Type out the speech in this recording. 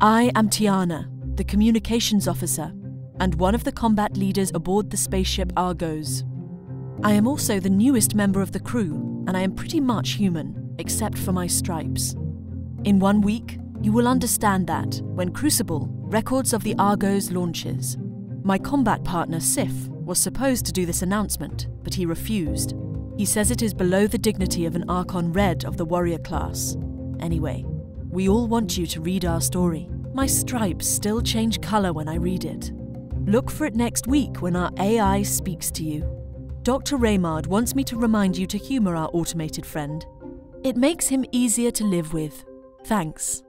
I am Tiana, the communications officer, and one of the combat leaders aboard the spaceship Argos. I am also the newest member of the crew, and I am pretty much human, except for my stripes. In one week, you will understand that, when Crucible, records of the Argos launches, my combat partner Sif was supposed to do this announcement, but he refused. He says it is below the dignity of an Archon Red of the warrior class. Anyway, we all want you to read our story. My stripes still change colour when I read it. Look for it next week when our AI speaks to you. Dr. Raymard wants me to remind you to humour our automated friend. It makes him easier to live with. Thanks.